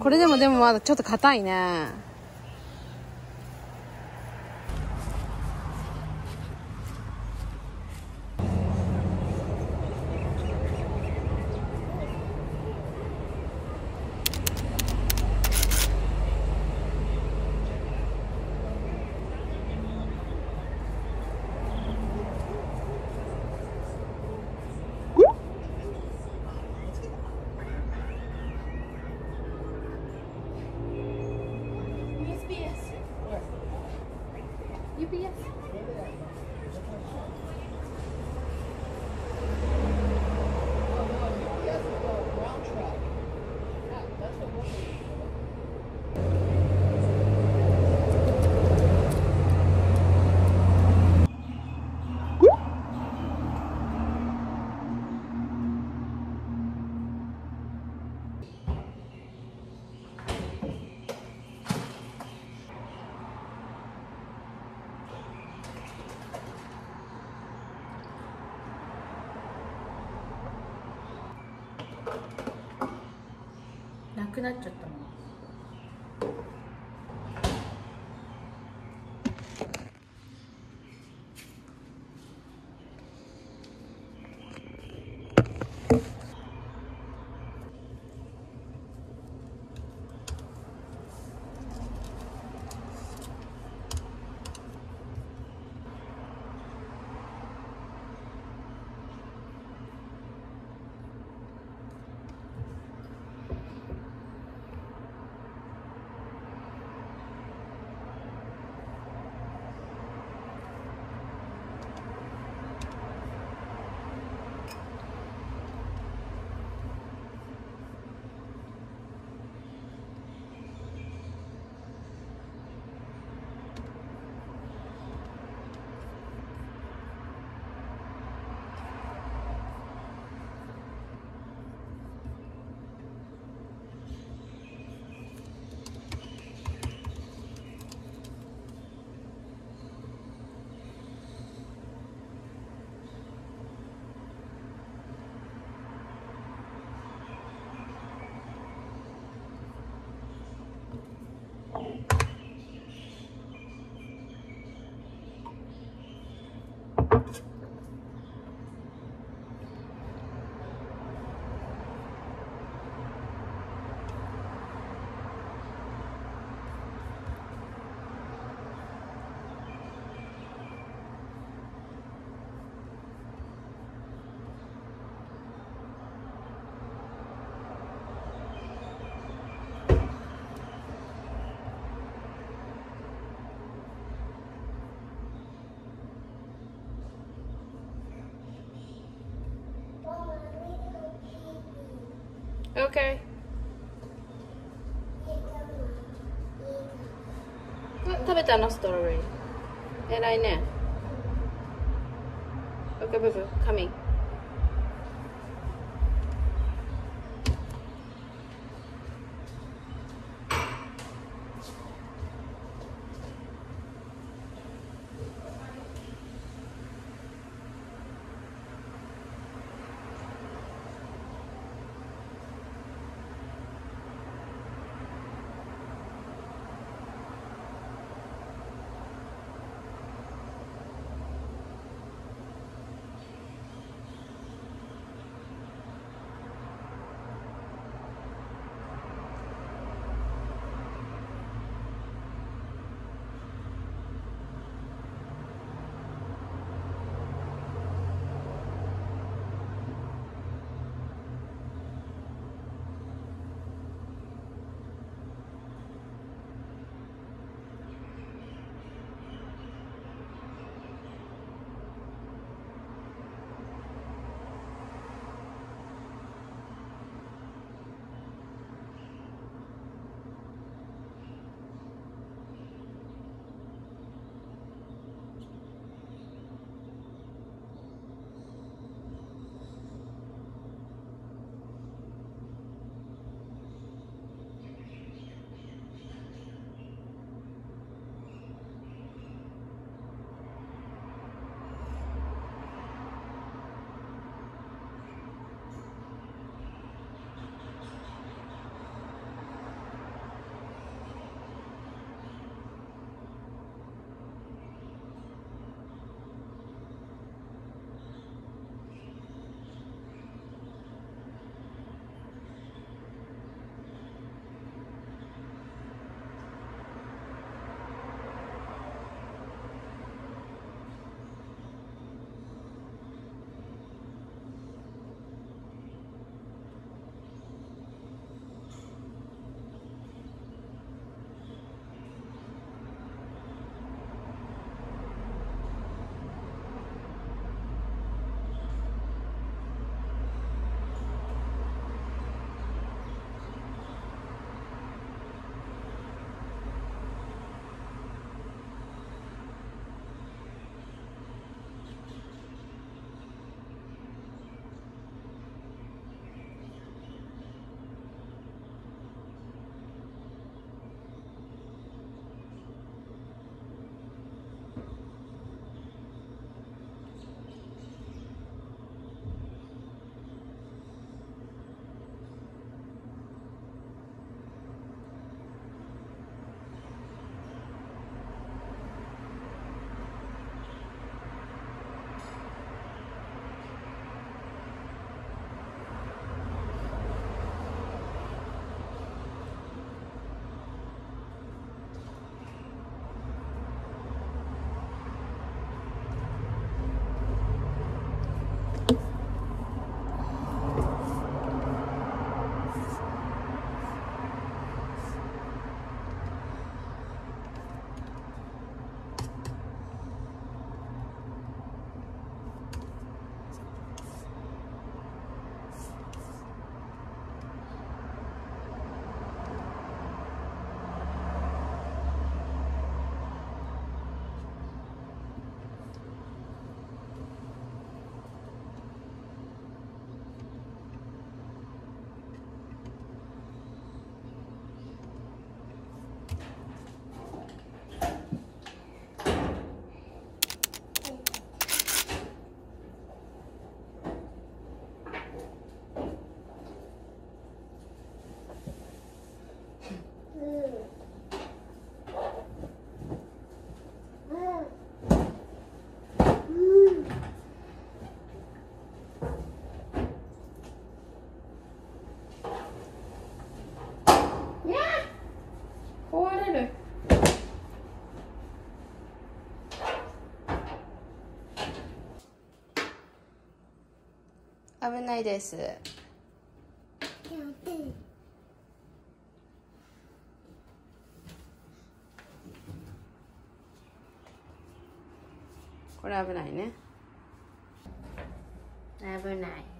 これでもでもまだちょっと硬いね。Yes. くなっちゃった Okay. 食べたのストロベリー偉いね Okay, boo boo, coming. 危ないです。これ危ないね。危ない。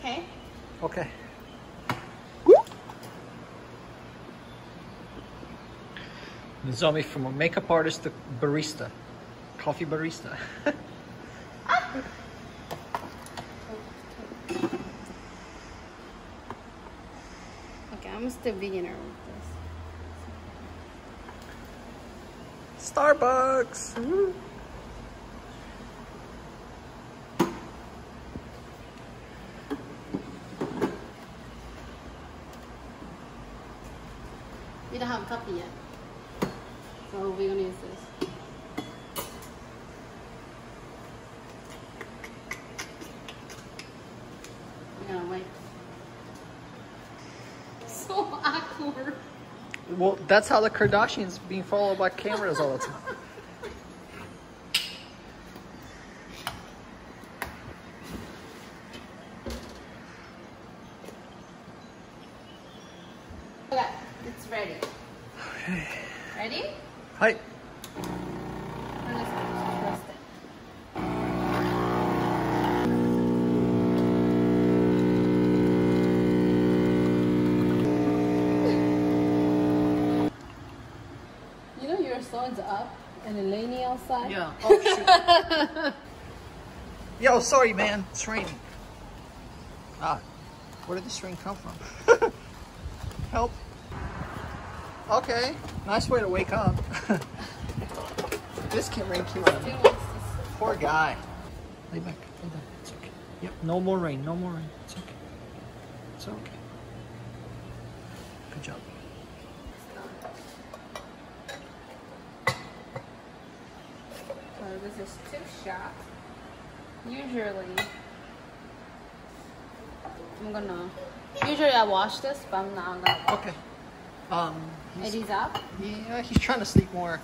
Okay Okay. Nozomi from a makeup artist to barista. Coffee barista. Ah! Okay I'm still beginner with this Starbucks! Mm-hmm. We don't have a copy yet so we're gonna use this We're wait. So awkward. Well, that's how the Kardashians being followed by cameras all the time. It's ready. Ready? Hi. Let's roast it. You know your sun's up and it's raining outside? Yeah. Oh, shoot. Yo, sorry, man. It's raining. Ah, where did this rain come from? Help. Okay, nice way to wake up. this can rain. He Poor guy. Lay back, lay back. It's okay. Yep, no more rain, no more rain. It's okay. It's okay. Good job. So this is two shots. Usually, I'm gonna. Usually I wash this, but I'm not gonna. Okay. Um, he's, is up. yeah, he's trying to sleep more.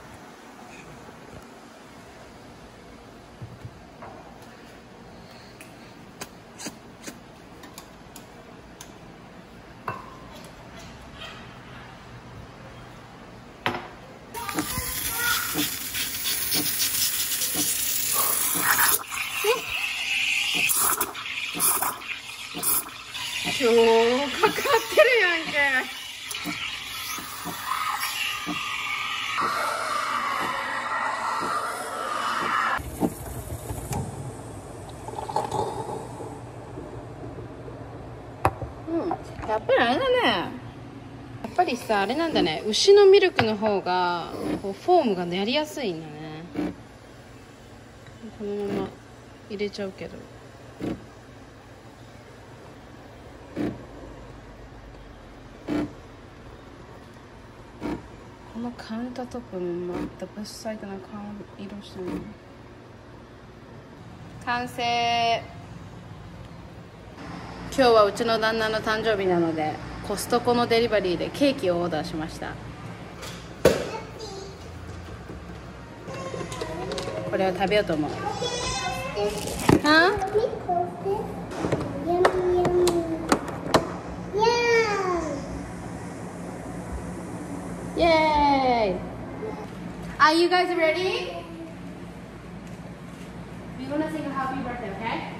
さあれなんだね。牛のミルクの方がこうフォームがやりやすいんだね。このまま入れちゃうけど。このカウンタートップもまたブッサイドの顔色してる完成。今日はうちの旦那の誕生日なので。コストコのデリバリーでケーキをオーダーしましたこれを食べようと思うは Let me close this. Yummy, yummy. Yeah. イエーイ Are you guys ready? We're gonna sing a happy birthday, okay?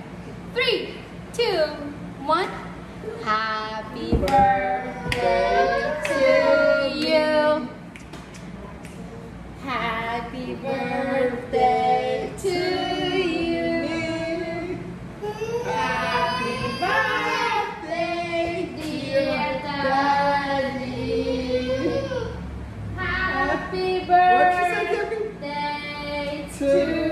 Three, two, one. Happy birthday to you. Happy birthday to you. Happy birthday, dear Daddy. Happy birthday to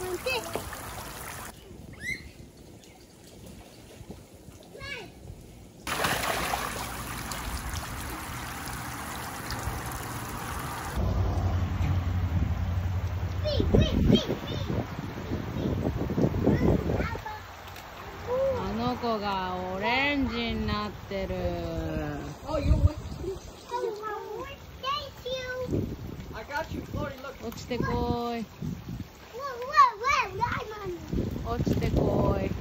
嗯对。落ちてこい。